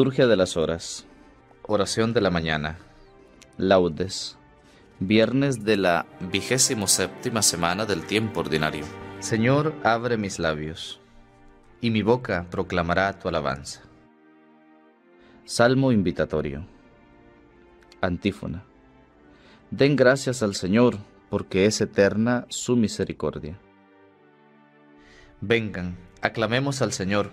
Liturgia de las Horas. Oración de la mañana. Laudes. Viernes de la vigésimo séptima semana del tiempo ordinario. Señor, abre mis labios, y mi boca proclamará tu alabanza. Salmo invitatorio. Antífona. Den gracias al Señor, porque es eterna su misericordia. Vengan, aclamemos al Señor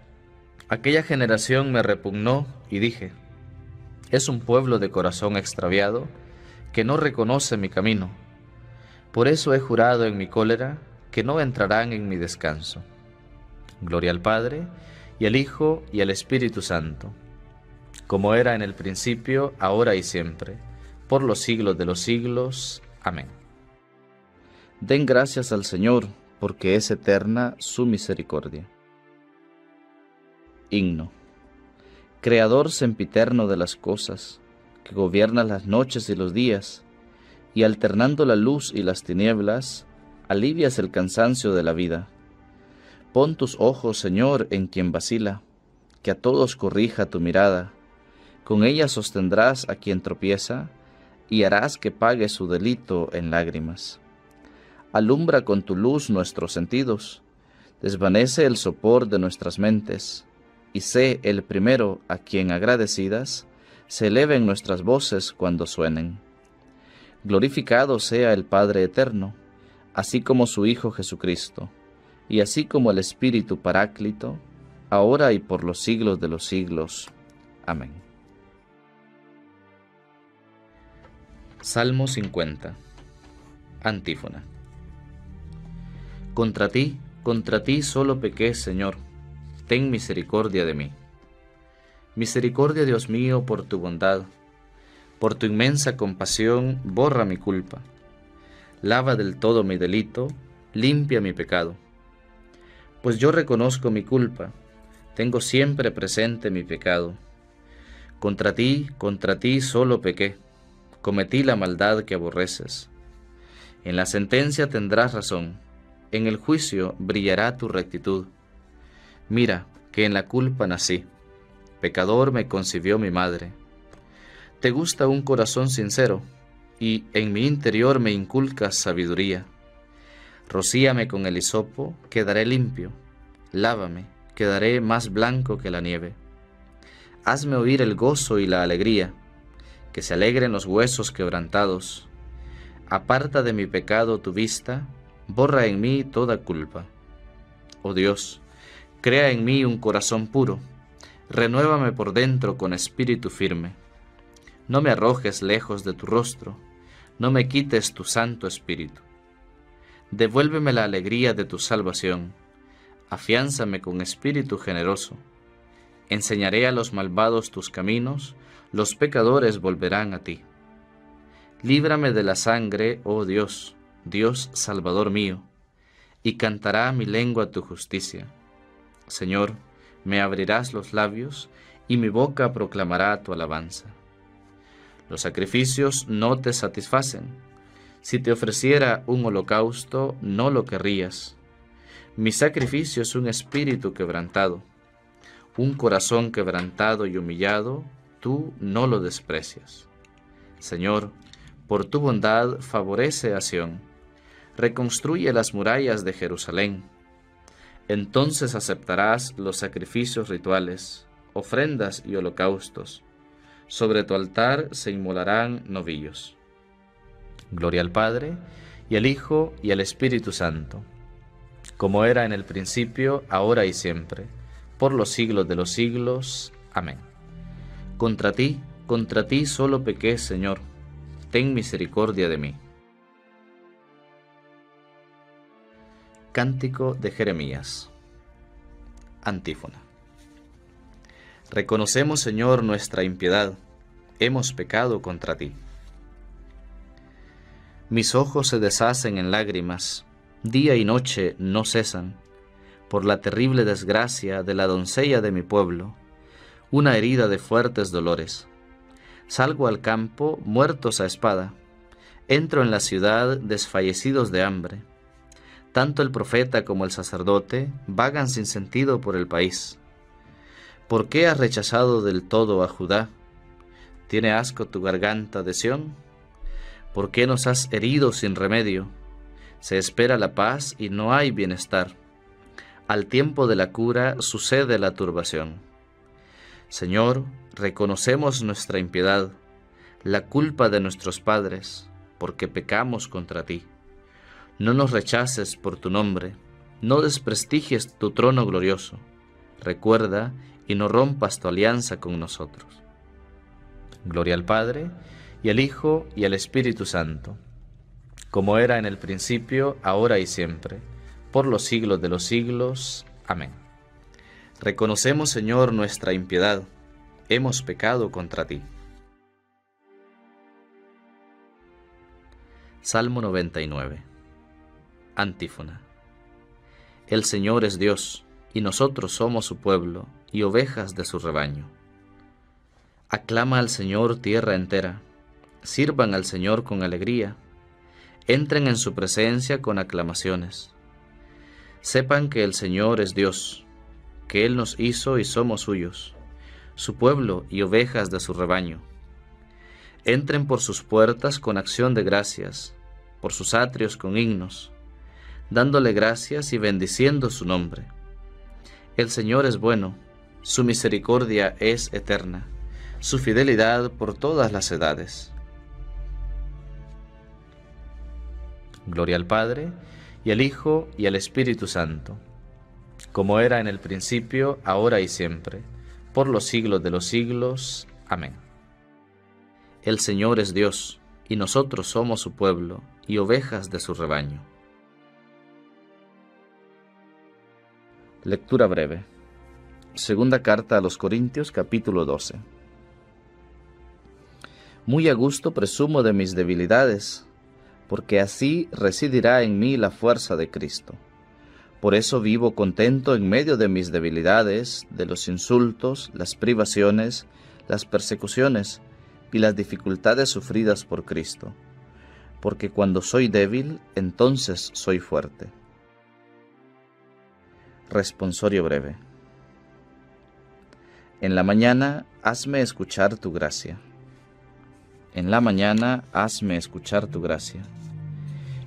Aquella generación me repugnó y dije, es un pueblo de corazón extraviado que no reconoce mi camino. Por eso he jurado en mi cólera que no entrarán en mi descanso. Gloria al Padre, y al Hijo, y al Espíritu Santo, como era en el principio, ahora y siempre, por los siglos de los siglos. Amén. Den gracias al Señor, porque es eterna su misericordia. Himno. Creador sempiterno de las cosas, que gobiernas las noches y los días, y alternando la luz y las tinieblas, alivias el cansancio de la vida. Pon tus ojos, Señor, en quien vacila, que a todos corrija tu mirada. Con ella sostendrás a quien tropieza, y harás que pague su delito en lágrimas. Alumbra con tu luz nuestros sentidos, desvanece el sopor de nuestras mentes, y sé el primero a quien agradecidas se eleven nuestras voces cuando suenen. Glorificado sea el Padre Eterno, así como su Hijo Jesucristo, y así como el Espíritu Paráclito, ahora y por los siglos de los siglos. Amén. Salmo 50 Antífona Contra ti, contra ti solo pequé, Señor ten misericordia de mí. Misericordia, Dios mío, por tu bondad, por tu inmensa compasión, borra mi culpa. Lava del todo mi delito, limpia mi pecado. Pues yo reconozco mi culpa, tengo siempre presente mi pecado. Contra ti, contra ti solo pequé, cometí la maldad que aborreces. En la sentencia tendrás razón, en el juicio brillará tu rectitud. Mira, que en la culpa nací, pecador me concibió mi madre. Te gusta un corazón sincero, y en mi interior me inculcas sabiduría. Rocíame con el hisopo, quedaré limpio. Lávame, quedaré más blanco que la nieve. Hazme oír el gozo y la alegría, que se alegren los huesos quebrantados. Aparta de mi pecado tu vista, borra en mí toda culpa. Oh Dios, Crea en mí un corazón puro, renuévame por dentro con espíritu firme. No me arrojes lejos de tu rostro, no me quites tu santo espíritu. Devuélveme la alegría de tu salvación, afiánzame con espíritu generoso. Enseñaré a los malvados tus caminos, los pecadores volverán a ti. Líbrame de la sangre, oh Dios, Dios Salvador mío, y cantará mi lengua tu justicia Señor, me abrirás los labios y mi boca proclamará tu alabanza. Los sacrificios no te satisfacen. Si te ofreciera un holocausto, no lo querrías. Mi sacrificio es un espíritu quebrantado. Un corazón quebrantado y humillado, tú no lo desprecias. Señor, por tu bondad favorece a Sión. Reconstruye las murallas de Jerusalén entonces aceptarás los sacrificios rituales, ofrendas y holocaustos. Sobre tu altar se inmolarán novillos. Gloria al Padre, y al Hijo, y al Espíritu Santo, como era en el principio, ahora y siempre, por los siglos de los siglos. Amén. Contra ti, contra ti solo pequé, Señor, ten misericordia de mí. Cántico de Jeremías. Antífona. Reconocemos, Señor, nuestra impiedad, hemos pecado contra ti. Mis ojos se deshacen en lágrimas, día y noche no cesan, por la terrible desgracia de la doncella de mi pueblo, una herida de fuertes dolores. Salgo al campo muertos a espada, entro en la ciudad desfallecidos de hambre. Tanto el profeta como el sacerdote vagan sin sentido por el país. ¿Por qué has rechazado del todo a Judá? ¿Tiene asco tu garganta de Sión? ¿Por qué nos has herido sin remedio? Se espera la paz y no hay bienestar. Al tiempo de la cura sucede la turbación. Señor, reconocemos nuestra impiedad, la culpa de nuestros padres, porque pecamos contra ti. No nos rechaces por tu nombre, no desprestigies tu trono glorioso. Recuerda y no rompas tu alianza con nosotros. Gloria al Padre, y al Hijo y al Espíritu Santo, como era en el principio, ahora y siempre, por los siglos de los siglos. Amén. Reconocemos, Señor, nuestra impiedad, hemos pecado contra ti. Salmo 99 Antífona El Señor es Dios, y nosotros somos su pueblo, y ovejas de su rebaño. Aclama al Señor tierra entera sirvan al Señor con alegría, entren en su presencia con aclamaciones. Sepan que el Señor es Dios, que Él nos hizo y somos suyos, su pueblo y ovejas de su rebaño. Entren por sus puertas con acción de gracias, por sus atrios con himnos, dándole gracias y bendiciendo su nombre. El Señor es bueno, su misericordia es eterna, su fidelidad por todas las edades. Gloria al Padre, y al Hijo, y al Espíritu Santo, como era en el principio, ahora y siempre, por los siglos de los siglos. Amén. El Señor es Dios, y nosotros somos su pueblo, y ovejas de su rebaño. Lectura breve. Segunda carta a los Corintios capítulo 12. Muy a gusto presumo de mis debilidades porque así residirá en mí la fuerza de Cristo. Por eso vivo contento en medio de mis debilidades, de los insultos, las privaciones, las persecuciones y las dificultades sufridas por Cristo. Porque cuando soy débil, entonces soy fuerte. Responsorio breve. En la mañana, hazme escuchar tu gracia. En la mañana, hazme escuchar tu gracia.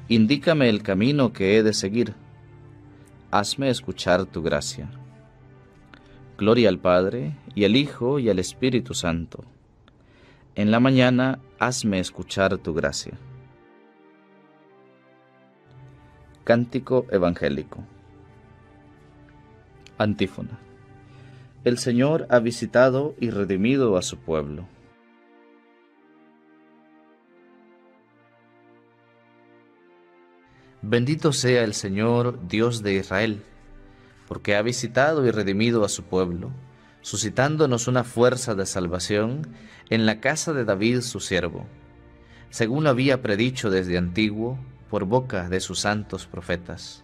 Indícame el camino que he de seguir. Hazme escuchar tu gracia. Gloria al Padre, y al Hijo, y al Espíritu Santo. En la mañana, hazme escuchar tu gracia. Cántico Evangélico. Antífona. El Señor ha visitado y redimido a su pueblo Bendito sea el Señor, Dios de Israel, porque ha visitado y redimido a su pueblo, suscitándonos una fuerza de salvación en la casa de David su siervo, según lo había predicho desde antiguo por boca de sus santos profetas.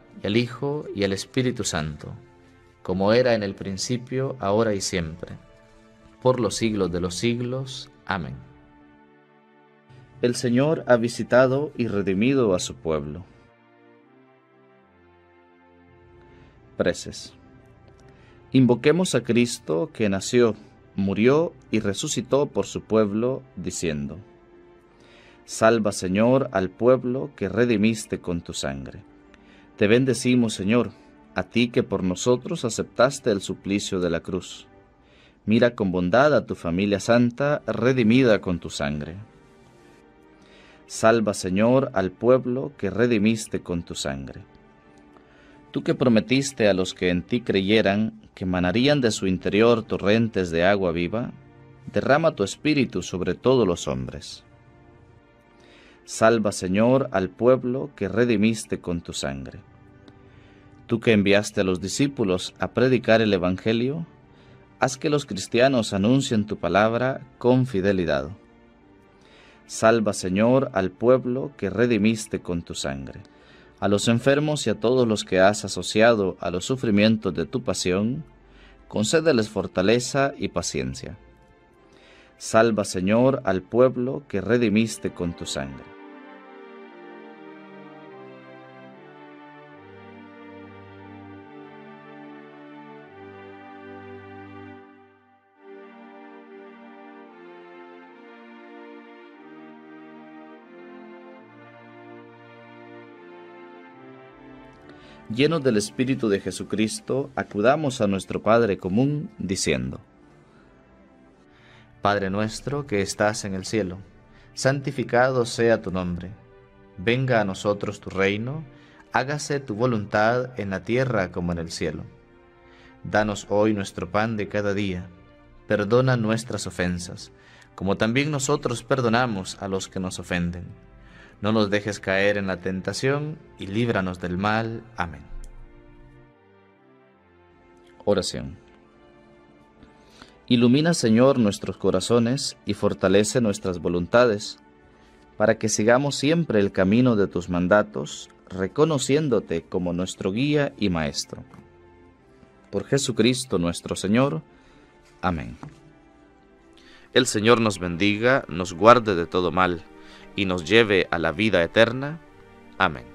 y al Hijo, y al Espíritu Santo, como era en el principio, ahora y siempre, por los siglos de los siglos. Amén. El Señor ha visitado y redimido a su pueblo. Preces. Invoquemos a Cristo que nació, murió y resucitó por su pueblo, diciendo, Salva, Señor, al pueblo que redimiste con tu sangre. Te bendecimos, Señor, a ti que por nosotros aceptaste el suplicio de la cruz. Mira con bondad a tu familia santa, redimida con tu sangre. Salva, Señor, al pueblo que redimiste con tu sangre. Tú que prometiste a los que en ti creyeran que manarían de su interior torrentes de agua viva, derrama tu espíritu sobre todos los hombres. Salva, Señor, al pueblo que redimiste con tu sangre. Tú que enviaste a los discípulos a predicar el Evangelio, haz que los cristianos anuncien tu palabra con fidelidad. Salva, Señor, al pueblo que redimiste con tu sangre. A los enfermos y a todos los que has asociado a los sufrimientos de tu pasión, concédeles fortaleza y paciencia. Salva, Señor, al pueblo que redimiste con tu sangre. Llenos del Espíritu de Jesucristo, acudamos a nuestro Padre común diciendo, Padre nuestro que estás en el cielo, santificado sea tu nombre, venga a nosotros tu reino, hágase tu voluntad en la tierra como en el cielo. Danos hoy nuestro pan de cada día, perdona nuestras ofensas, como también nosotros perdonamos a los que nos ofenden no nos dejes caer en la tentación y líbranos del mal. Amén. Oración. Ilumina, Señor, nuestros corazones y fortalece nuestras voluntades, para que sigamos siempre el camino de tus mandatos, reconociéndote como nuestro guía y maestro. Por Jesucristo nuestro Señor. Amén. El Señor nos bendiga, nos guarde de todo mal y nos lleve a la vida eterna. Amén.